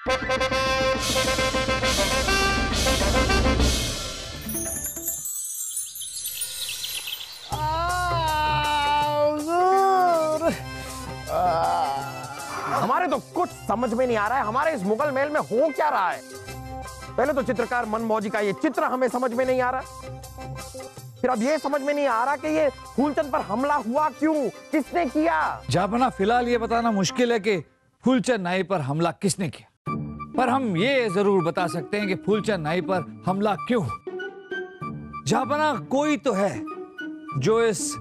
हमारे तो कुछ समझ में नहीं आ रहा है। हमारे इस मुगल महल में हो क्या रहा है? पहले तो चित्रकार मनमौजी का ये चित्र हमें समझ में नहीं आ रहा। फिर अब ये समझ में नहीं आ रहा कि ये फूलचंद पर हमला हुआ क्यों? किसने किया? जापना, फ़िलहाल ये बताना मुश्किल है कि फूलचंद नाई पर हमला किसने किया? पर हम ये ज़रूर बता सकते हैं कि फूलचंद नाई पर हमला क्यों? जापना कोई तो है जो इस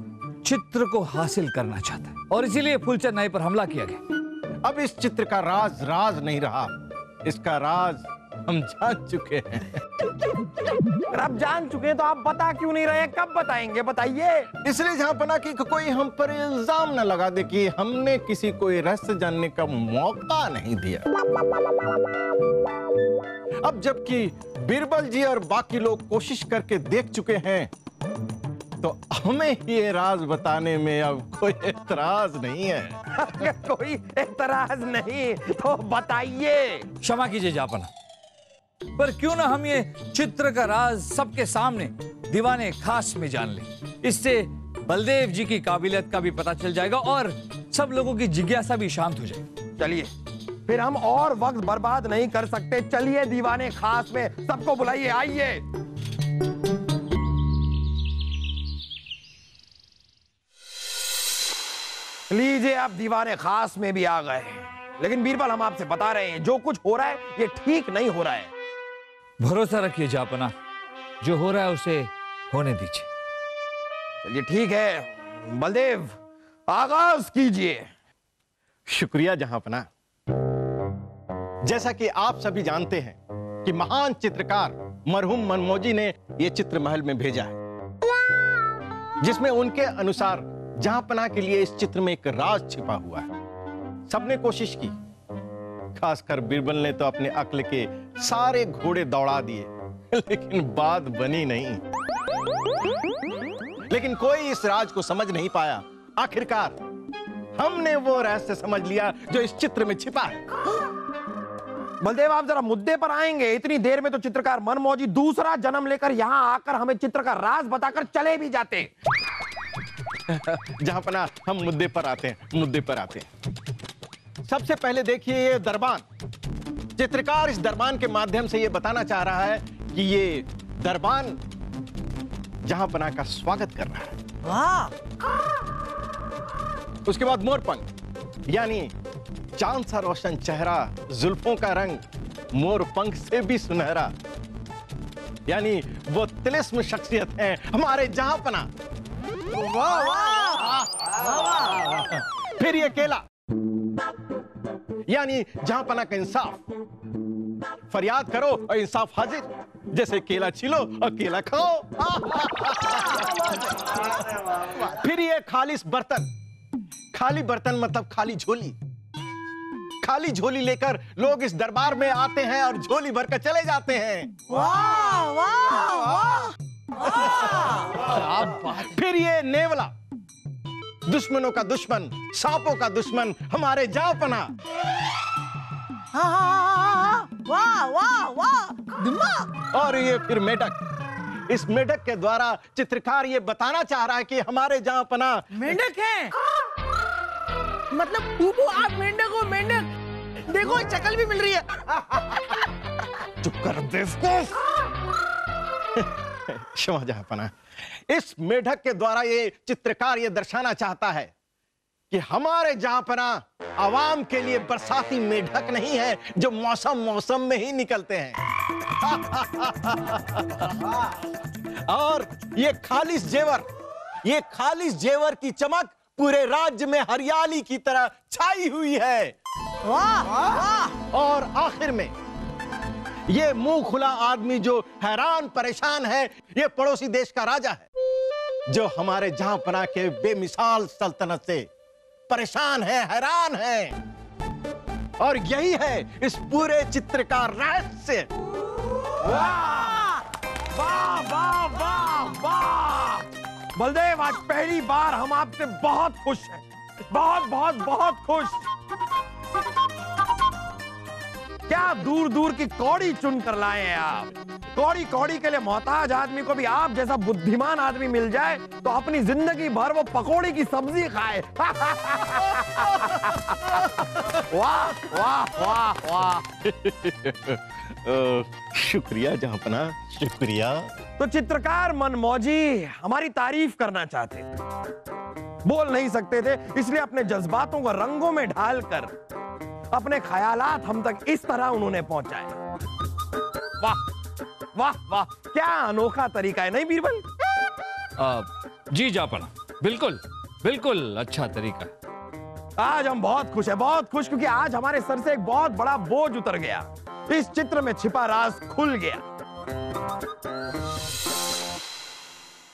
चित्र को हासिल करना चाहता है। और इसीलिए फूलचंद नाई पर हमला किया गया। अब इस चित्र का राज राज नहीं रहा। इसका राज हम जान चुके हैं। अगर आप जान चुके हैं तो आप बता क्यों नहीं रहे? कब बताएँगे? बताइए। इसलिए जहाँ पना की कोई हम पर इल्ज़ाम न लगा दे कि हमने किसी को रहस्य जानने का मौका नहीं दिया। अब जबकि बीरबल जी और बाकी लोग कोशिश करके देख चुके हैं तो हमें ये राज बताने में अब कोई एतराज़ नहीं है। अगर कोई एतराज़ नहीं तो बताइए। क्षमा कीजिए जापना पर क्यों ना हम ये चित्र का राज सबके सामने दीवाने खास में जान लें। इससे बलदेव जी की काबिलियत का भी पता चल जाएगा और सब लोगों की जिज्ञासा भी शांत हो जाएगी। चलिए, फिर हम और वक्त बर्बाद नहीं कर सकते। चलिए दीवाने खास में, सबको बुलाइए, आइए। लीजिए, आप दीवाने खास में भी आ गए लेकिन बीरबल, हम आपसे बता रहे हैं, जो कुछ हो रहा है, ये ठीक नहीं हो रहा है। भरोसा रखिए जापना। जो हो रहा है उसे होने दीजिए। चलिए ठीक है बलदेव आगाज़ कीजिए। शुक्रिया जहांपना। जैसा कि आप सभी जानते हैं कि महान चित्रकार मरहूम मनमोजी ने यह चित्र महल में भेजा है जिसमें उनके अनुसार जहांपना के लिए इस चित्र में एक राज छिपा हुआ है। सबने कोशिश की खासकर बीरबल ने तो अपने अक्ल के सारे घोड़े दौड़ा दिए। लेकिन बात बनी नहीं। लेकिन कोई इस राज को समझ नहीं पाया। आखिरकार हमने वो रहस्य समझ लिया जो इस चित्र में छिपा है। बलदेव, आप जरा मुद्दे पर आएँगे। इतनी देर में तो चित्रकार मनमौजी दूसरा जन्म लेकर यहाँ आकर हमें चित्र का राज बताकर चले भी जाते जहाँ पना हम मुद्दे पर आते हैं, मुद्दे पर आते हैं। सबसे पहले देखिए ये दरबान। चित्रकार इस दरबान के माध्यम से ये बताना चाह रहा है कि ये दरबान जहाँ पना का स्वागत कर रहा है। वाह। उसके बाद मोरपंख यानी चाँद सा रोशन चेहरा जुल्फों का रंग मोर पंख से भी सुनहरा। यानी वो तिलिस्म शख्सियत है हमारे जहाँ पना। फिर ये केला। यानी जहाँ पना का इंसाफ। फरियाद करो और इंसाफ हाजिर। जैसे केला छिलो और केला खाओ। फिर ये खालिस बर्तन। खाली बर्तन मतलब खाली झोली। खाली झोली लेकर लोग इस दरबार में आते हैं और झोली भरकर चले जाते हैं। वाह वाह वाह। फिर ये नेवला। दुश्मनों का दुश्मन सांपों का दुश्मन हमारे जापना। वाह वाह वाह दिमाग। और ये फिर मेढक। इस मेढक के द्वारा चित्रकार ये बताना चाह रहा है कि हमारे जहाँ पना मेंढक है। मतलब बूबू आप मेंढक हो मेंढक। देखो चकल भी मिल रही है। चुप कर बेवकूफ़ क्षमा जहाँ पना। इस मेढक के द्वारा ये चित्रकार ये दर्शाना चाहता है कि हमारे जहाँ पना आवाम के लिए बरसाती मेढक नहीं है जो मौसम मौसम में ही निकलते हैं। और ये खालिश जेवर ये खालिश जेवर की चमक पूरे राज्य में हरियाली की तरह छाई हुई है। वाह वाह। और आखिर में ये मुँह खुला आदमी जो हैरान परेशान है ये पड़ोसी देश का राजा है जो हमारे जहाँ पना के बेमिसाल सल्तनत से परेशान है, हैरान है। और यही है इस पूरे चित्र का रहस्य बलदेव, आज पहली बार हम आपसे बहुत खुश हैं। बहुत बहुत बहुत खुश। क्या दूर दूर की कौड़ी चुन कर लाए हैं आप? कौड़ी कौड़ी के लिए मोहताज आदमी को भी आप जैसा बुद्धिमान आदमी मिल जाए तो अपनी ज़िंदगी भर वो पकौड़ी की सब्ज़ी खाए। वाह वाह वाह वाह। शुक्रिया जहांपना शुक्रिया। तो चित्रकार मनमौजी हमारी तारीफ़ करना चाहते थे। बोल नहीं सकते थे इसलिए अपने जज्बातों को रंगों में ढालकर अपने ख्यालात हम तक इस तरह उन्होंने पहुँचाए। वाह। वाह वाह क्या अनोखा तरीका है नहीं बीरबल? आ, जी जापना। बिल्कुल बिल्कुल अच्छा तरीका। है आज हम बहुत खुश हैं बहुत खुश क्योंकि आज हमारे सर से एक बहुत बड़ा बोझ उतर गया। इस चित्र में छिपा राज खुल गया।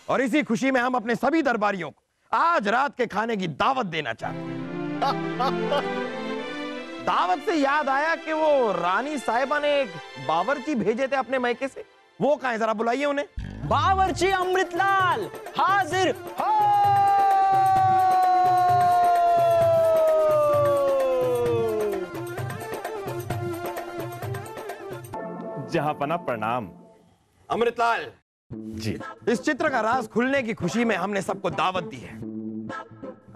और इसी खुशी में हम अपने सभी दरबारियों को आज रात के खाने की दावत देना चाहते हैं। दावत से याद आया कि वो रानी साहिबा ने एक बावर्ची भेजे थे अपने मैके से। वो कहा है? जरा बुलाइए उन्हें। बावर्ची अमृतलाल हाजिर हो! जहापना प्रणाम। अमृतलाल। जी। इस चित्र का राज खुलने की खुशी में हमने सबको दावत दी है।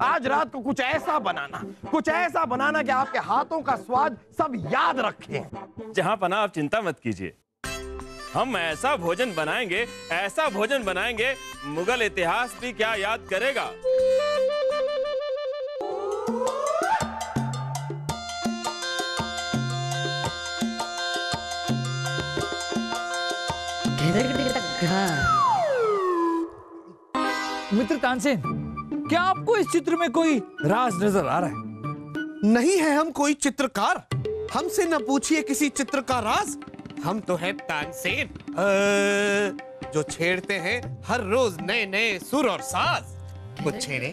आज रात को कुछ ऐसा बनाना कुछ ऐसा बनाना कि आपके हाथों का स्वाद सब याद रखें जहापना आप चिंता मत कीजिए हम ऐसा भोजन बनाएँगे ऐसा भोजन बनाएँगे मुगल इतिहास भी क्या याद करेगा मित्र तानसेन क्या आपको इस चित्र में कोई राज नज़र आ रहा है? नहीं है हम कोई चित्रकार। हमसे न पूछिए किसी चित्र का राज। हम तो है तानसेन जो छेड़ते हैं हर रोज नए नए सुर और साज। कुछ छेड़े।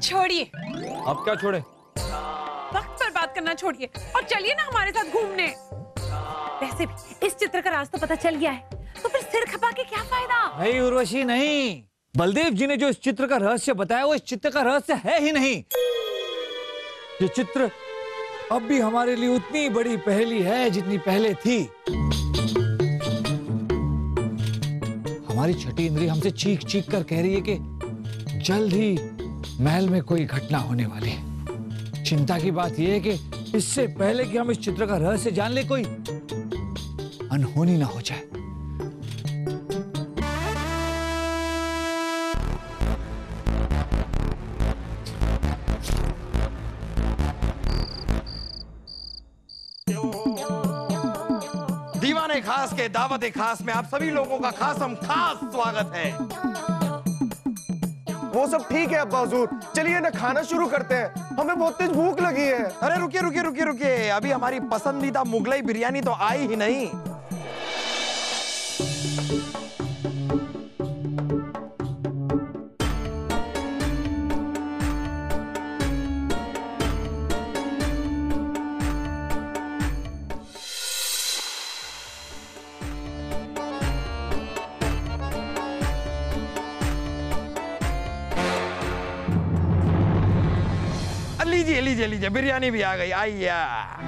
छोड़िए। आप क्या छोड़े? वक्त पर बात करना छोड़िए और चलिए ना हमारे साथ घूमने। वैसे भी इस चित्र का राज तो पता चल गया है तो फिर सिर खपा के क्या फ़ायदा? नहीं उर्वशी नहीं। बलदेव जी ने जो इस चित्र का रहस्य बताया, वो इस चित्र का रहस्य है ही नहीं। ये चित्र अब भी हमारे लिए उतनी बड़ी पहेली है जितनी पहले थी। हमारी छठी इंद्री हमसे चीख चीख कर कह रही है कि जल्द ही महल में कोई घटना होने वाली है। चिंता की बात यह है कि इससे पहले कि हम इस चित्र का रहस्य जान ले, कोई अनहोनी ना हो जाए। दावत खास में। आप सभी लोगों का खास हम खास स्वागत है। वो सब ठीक है अब्बा हजूर। चलिए ना खाना शुरू करते हैं। हमें बहुत तेज भूख लगी है। अरे रुकिए रुकिए रुकिए रुकिए। अभी हमारी पसंदीदा मुगलई बिरयानी तो आई ही नहीं। लीजिए लीजिए बिरयानी भी आ गई हाँ।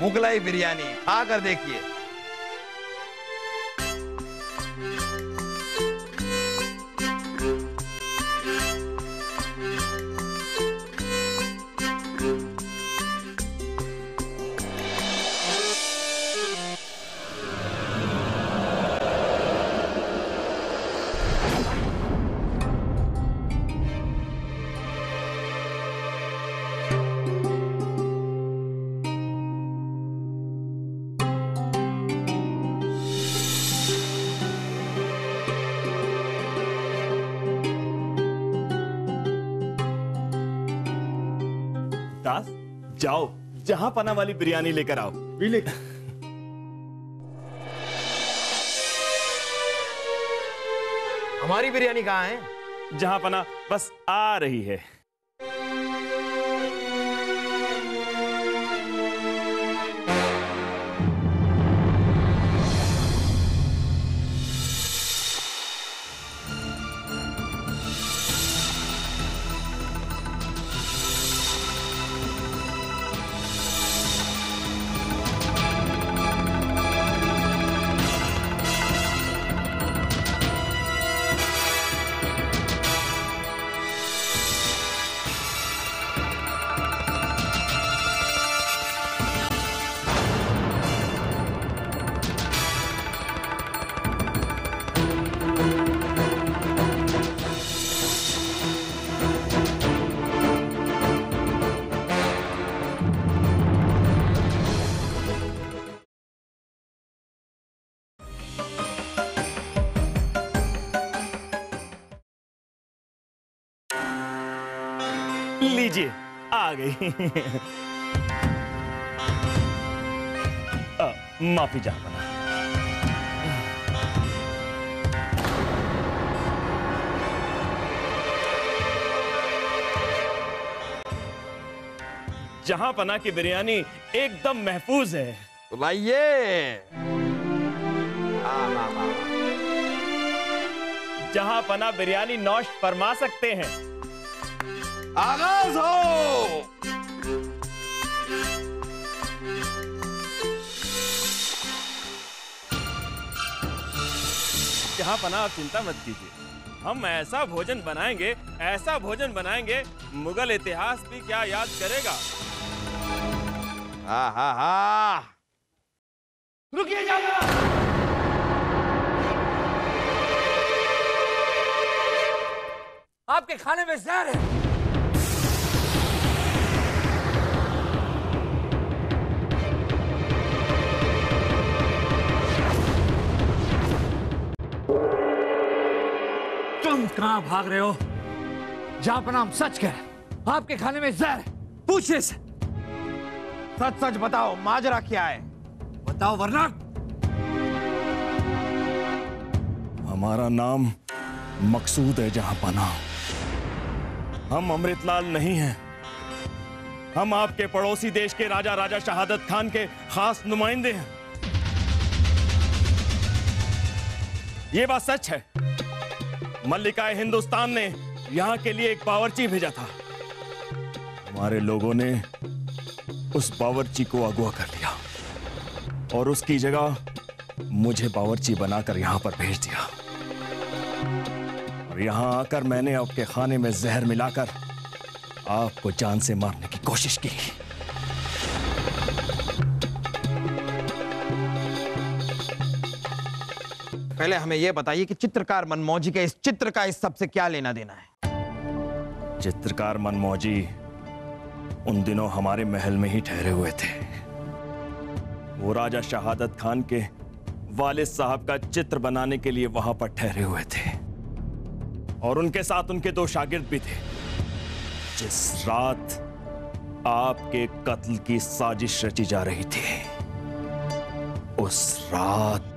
मुगलाई बिरयानी खा कर देखिए। जाओ जहाँ पना वाली बिरयानी लेकर आओ। भी ले हमारी बिरयानी कहाँ है? जहाँ पना बस आ रही है। लीजिए। आ गई। माफ़ी चाहता हूँ। जहाँ पना की बिरयानी एकदम महफूज है। तो लाइए। जहाँ पना बिरयानी नौश फरमा सकते हैं। आगाज़ हो। जहाँ पना आप चिंता मत कीजिए। हम ऐसा भोजन बनाएँगे ऐसा भोजन बनाएँगे मुगल इतिहास भी क्या याद करेगा? हा हा हा। रुकिए जाना आपके खाने में जहर है। तुम कहाँ भाग रहे हो? हम सच कह, आपके खाने में जहर पूछिए से सच सच बताओ, माजरा क्या है? बताओ वरना। हमारा नाम मकसूद है जहाँ पना। हम अमृतलाल नहीं हैं। हम आपके पड़ोसी देश के राजा राजा शहादत खान के खास नुमाइंदे हैं। ये बात सच है। मल्लिकाए हिंदुस्तान ने यहाँ के लिए एक बावर्ची भेजा था। हमारे लोगों ने उस बावर्ची को अगवा कर लिया और उसकी जगह मुझे बावर्ची बनाकर यहाँ पर भेज दिया। और यहाँ आकर मैंने आपके खाने में जहर मिलाकर आपको जान से मारने की कोशिश की। पहले हमें यह बताइए कि चित्रकार मनमौजी के इस चित्र का इस सबसे क्या लेना देना है? चित्रकार मनमौजी, उन दिनों हमारे महल में ही ठहरे हुए थे। वो राजा शहादत खान के वालिद साहब का चित्र बनाने के लिए वहाँ पर ठहरे हुए थे। और उनके साथ उनके दो शागिर्द भी थे। जिस रात आपके कत्ल की साजिश रची जा रही थी, उस रात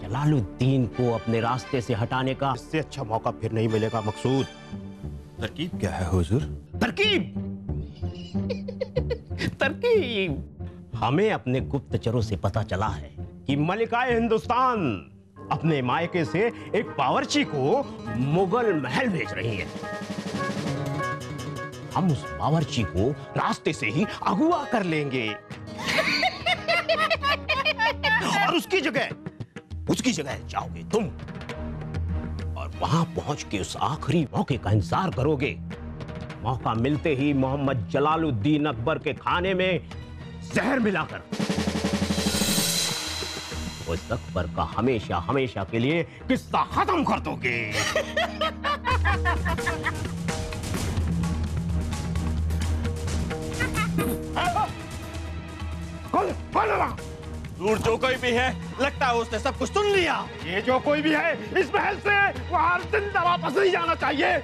जलालुद्दीन को अपने रास्ते से हटाने का इससे अच्छा मौका फिर नहीं मिलेगा मकसूद। तरकीब क्या है हुजूर? तरकीब! तरकीब! हमें अपने गुप्तचरों से पता चला है कि मलिकाए हिंदुस्तान अपने मायके से एक बावर्ची को मुगल महल भेज रही है। हम उस बावर्ची को रास्ते से ही अगुआ कर लेंगे। और उसकी जगह। उसकी जगह जाओगे तुम। और वहाँ पहुँच के उस आखिरी मौके का इंतज़ार करोगे। मौका मिलते ही मोहम्मद जलालुद्दीन अकबर के खाने में जहर मिलाकर। उस अकबर का हमेशा हमेशा के लिए किस्सा खत्म कर दोगे। दूर जो कोई भी है लगता है उसने सब कुछ सुन लिया। ये जो कोई भी है इस महल से वहाँ ज़िंदा वापस नहीं जाना चाहिए।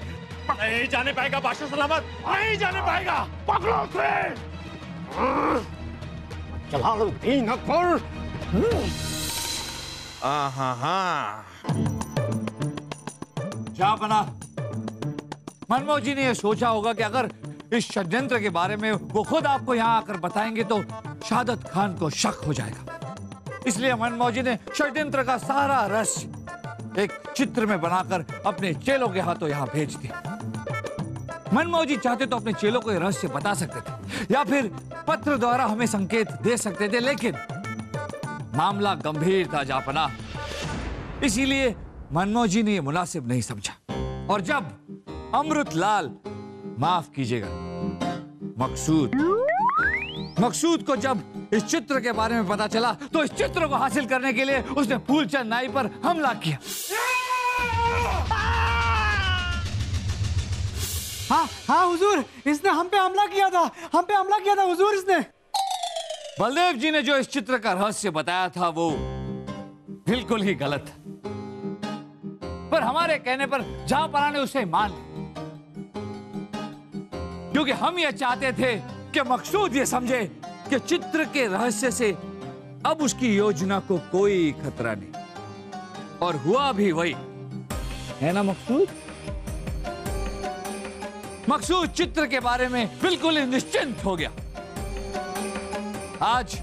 नहीं जाने पाएगा बादशाह सलामत। नहीं जाने पाएगा पकड़ो उसे। जलालुद्दीन अकबर आहा हा क्या बना। मनमोह जी ने यह सोचा होगा कि अगर इस षड्यंत्र के बारे में वो खुद आपको यहाँ आकर बताएँगे तो शहादत खान को शक हो जाएगा। इसलिए मनमोहन जी ने षड्यंत्र का सारा रस एक चित्र में बनाकर अपने चेलों के हाथों यहाँ भेज दिया। मनमोहन जी चाहते तो अपने चेलों को रहस्य बता सकते थे, या फिर पत्र द्वारा हमें संकेत दे सकते थे, लेकिन मामला गंभीर था जापना। इसीलिए मनमोहन जी ने यह मुनासिब नहीं समझा। और जब अमृत लाल माफ़ कीजिएगा, मकसूद मकसूद को जब इस चित्र के बारे में पता चला तो इस चित्र को हासिल करने के लिए उसने फूलचंद नाई पर हमला किया। हाँ हाँ हुजूर इसने हम पे हमला किया था हम पे हमला किया था हुजूर इसने। बलदेव जी ने जो इस चित्र का रहस्य बताया था वो बिल्कुल ही गलत। पर हमारे कहने पर जहाँ ने उसे मान क्योंकि हम ये चाहते थे कि मकसूद ये समझे कि चित्र के रहस्य से अब उसकी योजना को कोई खतरा नहीं। और हुआ भी वही। है ना, मकसूद? मकसूद चित्र के बारे में बिल्कुल ही निश्चिंत हो गया। आज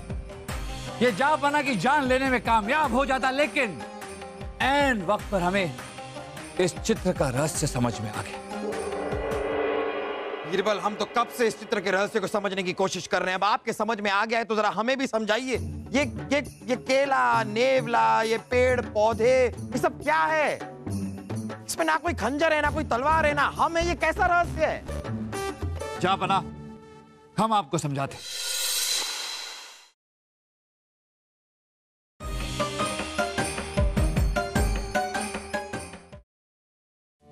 ये जा बना की जान लेने में कामयाब हो जाता, लेकिन एन वक्त पर हमें इस चित्र का रहस्य समझ में आ गया। गिरबल, हम तो कब से इस चित्र के रहस्य को समझने की कोशिश कर रहे हैं? अब आपके समझ में आ गया है तो जरा हमें भी समझाइए। ये ये ये केला, नेवला, ये पेड़, पौधे, ये सब क्या है? इसमें ना कोई खंजर है, ना कोई तलवार है, ना हमें ये कैसा रहस्य है? जा बना, हम आपको समझाते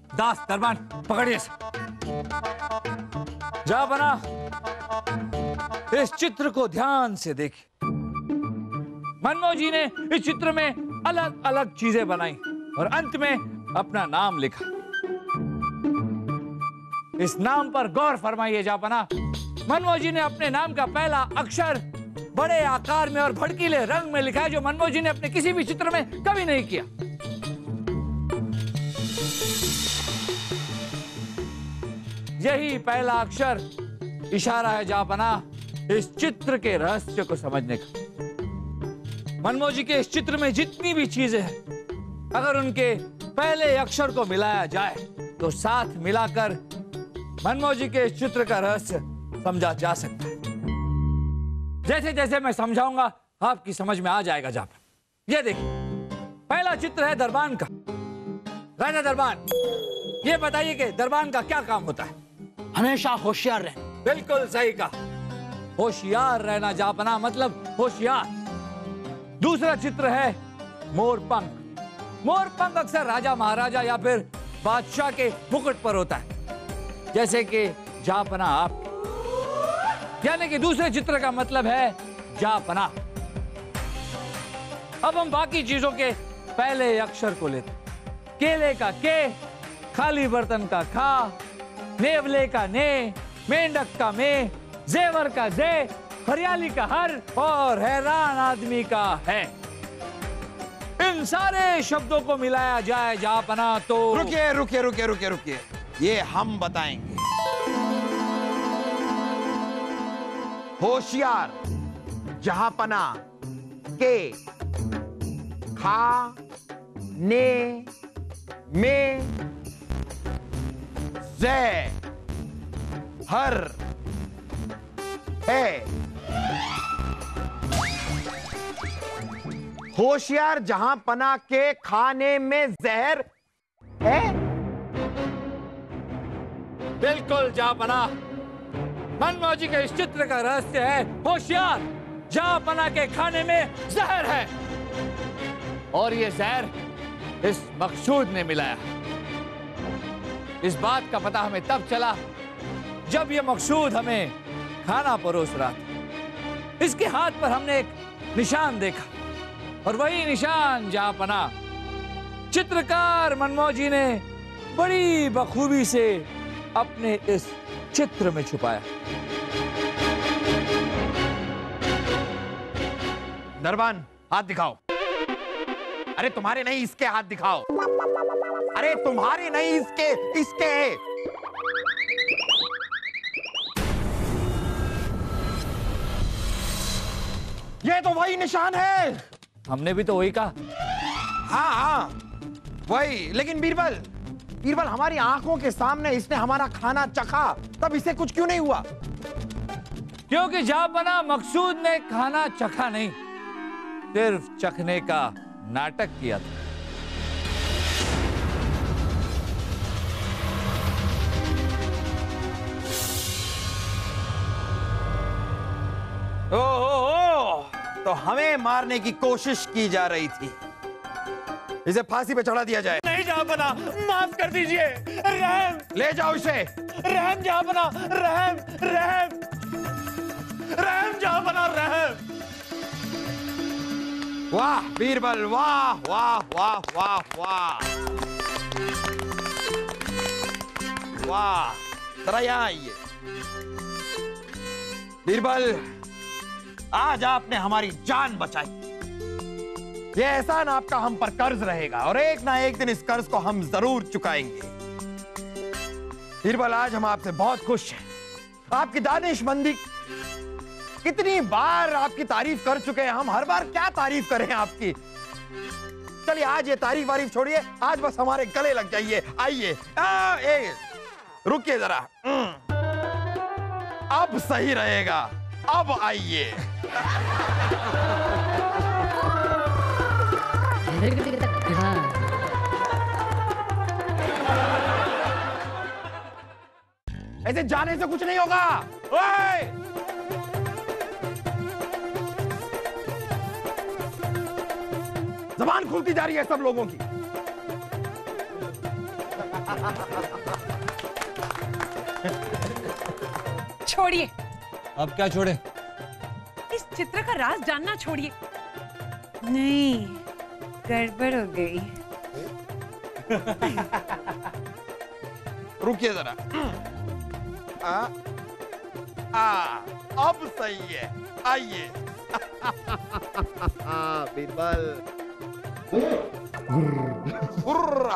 दास दरबान पकड़िए। जा बना। इस चित्र को ध्यान से देखिए मनमोह जी ने इस चित्र में अलग अलग चीज़ें बनाई और अंत में अपना नाम लिखा। इस नाम पर गौर फरमाइए जापना मनमोह जी ने अपने नाम का पहला अक्षर बड़े आकार में और भड़कीले रंग में लिखा है, जो मनमोह जी ने अपने किसी भी चित्र में कभी नहीं किया। यही पहला अक्षर इशारा है जापना इस चित्र के रहस्य को समझने का। मनमोह जी के इस चित्र में जितनी भी चीज़ें हैं, अगर उनके पहले अक्षर को मिलाया जाए तो साथ मिलाकर मनमोह जी के इस चित्र का रहस्य समझा जा सकता है। जैसे जैसे मैं समझाऊँगा, आपकी समझ में आ जाएगा जाप। ये देखिए, पहला चित्र है दरबान का। राजा दरबान, ये बताइए कि दरबान का क्या काम होता है? हमेशा होशियार रहना। बिल्कुल सही कहा। होशियार रहना जापना मतलब होशियार। दूसरा चित्र है मोरपंख। मोरपंख अक्सर राजा महाराजा या फिर बादशाह के मुकुट पर होता है। जैसे कि जापना आप। यानी कि दूसरे चित्र का मतलब है जापना। अब हम बाकी चीज़ों के पहले अक्षर को लेते केले का के खाली बर्तन का खा नेवले का ने, मेंढक का में, जेवर का जे, हरियाली का हर और हैरान आदमी का है। इन सारे शब्दों को मिलाया जाए जापना तो रुकिए रुकिए रुकिए रुकिए रुकिए। ये हम बताएँगे। होशियार, जहापना, के, खा, ने, में जै हर है। होशियार जहाँ पना के खाने में जहर है। बिल्कुल जापना मनमोह जी के इस चित्र का रहस्य है, होशियार जापना के खाने में जहर है। और ये जहर इस मकसूद ने मिलाया। इस बात का पता हमें तब चला जब ये मकसूद हमें खाना परोस रहा था। इसके हाथ पर हमने एक निशान देखा और वही निशान जहाँ पना चित्रकार मनमोह जी ने बड़ी बखूबी से अपने इस चित्र में छुपाया। दरबान हाथ दिखाओ। अरे तुम्हारे नहीं, इसके हाथ दिखाओ। अरे तुम्हारे नहीं इसके इसके। ये तो वही निशान है। हमने भी तो वही कहा। हाँ हाँ वही। लेकिन बीरबल बीरबल हमारी आँखों के सामने इसने हमारा खाना चखा तब इसे कुछ क्यों नहीं हुआ? क्योंकि जहाँ बना मकसूद ने खाना चखा नहीं। सिर्फ़ चखने का नाटक किया था। तो हमें मारने की कोशिश की जा रही थी। इसे फांसी पे चढ़ा दिया जाए। नहीं जा बना माफ़ कर दीजिए। रहम। ले जाओ इसे। रहम जा बना रहम रहम। रहम जा बना रहम। वाह बीरबल वाह वाह वाह वाह वाह। वाह जरा यहाँ आइए। बीरबल आज आपने हमारी जान बचाई। ये एहसान आपका हम पर कर्ज रहेगा और एक ना एक दिन इस कर्ज को हम ज़रूर चुकाएँगे। बीरबल आज हम आपसे बहुत खुश हैं। आपकी दानिशमंदी कितनी बार आपकी तारीफ़ कर चुके हैं। हम हर बार क्या तारीफ़ करें आपकी? चलिए, आज ये तारीफ़ वारीफ छोड़िए। आज बस हमारे गले लग जाइए। आइए। रुकिए जरा। हम्म। अब सही रहेगा। अब आइए। ऐसे जाने से कुछ नहीं होगा। ओए! जबान खुलती जा रही है सब लोगों की। छोड़िए। अब क्या छोड़े? इस चित्र का राज जानना छोड़िए। नहीं गड़बड़ हो गई। रुकिए जरा। आ, आ, अब सही है। आइए। बीरबल। गुर्र।